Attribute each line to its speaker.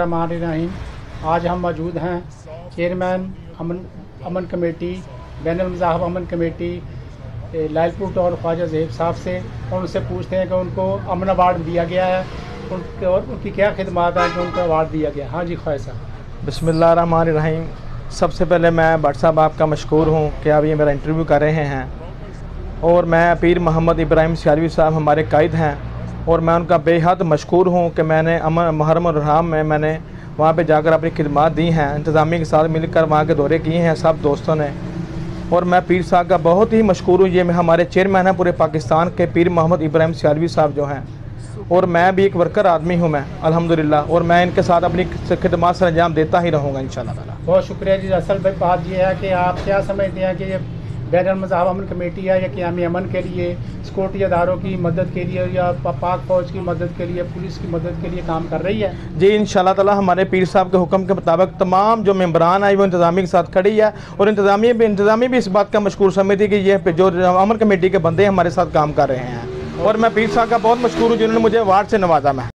Speaker 1: रहीम आज हम मौजूद हैं चेयरमैन, अमन अमन कमेटी बैन मज़ाहब अमन कमेटी लालपुर और ख्वाजा जहेब साहब से। और उनसे पूछते हैं कि उनको अमन अवार्ड दिया गया है। उनके और उनकी क्या खिदमत है कि उनको अवार्ड दिया गया? हाँ जी, ख्वाजा साहब।
Speaker 2: बिसमीम सबसे पहले मैं भट्ट साहब आपका मशहूर हूँ कि आप ये मेरा इंटरव्यू कर रहे हैं। और मैं पीर मोहम्मद इब्राहिम सियालवी साहब हमारे कायद हैं। और मैं उनका बेहद मशहूर हूँ कि मैंने अमन मुहर्रम और हराम में मैंने वहाँ पे जाकर अपनी खिदमत दी हैं। इंतज़ामी के साथ मिलकर वहाँ के दौरे किए हैं सब दोस्तों ने। और मैं पीर साहब का बहुत ही मशहूर हूँ। ये हमारे चेयरमैन हैं पूरे पाकिस्तान के पीर मोहम्मद इब्राहिम सियालवी साहब जो हैं। और मैं भी एक वर्कर आदमी हूँ मैं, अल्हम्दुलिल्लाह। और मैं इनके साथ अपनी खिदमत से अंजाम देता ही रहूँगा इन
Speaker 1: बहुत शुक्रिया जी। असल भाई बात यह है कि आप क्या समझते हैं कि ये बैन मज़ाहब अमन कमेटी है या क्याम अमन के लिए, सिक्योरिटी अदारों की मदद के लिए या पाक फौज की मदद के लिए, पुलिस की मदद के लिए काम कर रही है?
Speaker 2: जी इन ताला हमारे पीर साहब के हुक्म के मुताबिक तमाम जो मेम्बरान आई वो इंतज़ामी के साथ खड़ी है और इंतज़ामी भी इंतज़ामी भी इस बात का मशहूर समझती कि ये जो अमन कमेटी के बंदे हमारे साथ काम कर रहे हैं। और मैं पीर साहब का बहुत मशहूर हूँ, जिन्होंने मुझे अवार्ड से नवाजा मैं।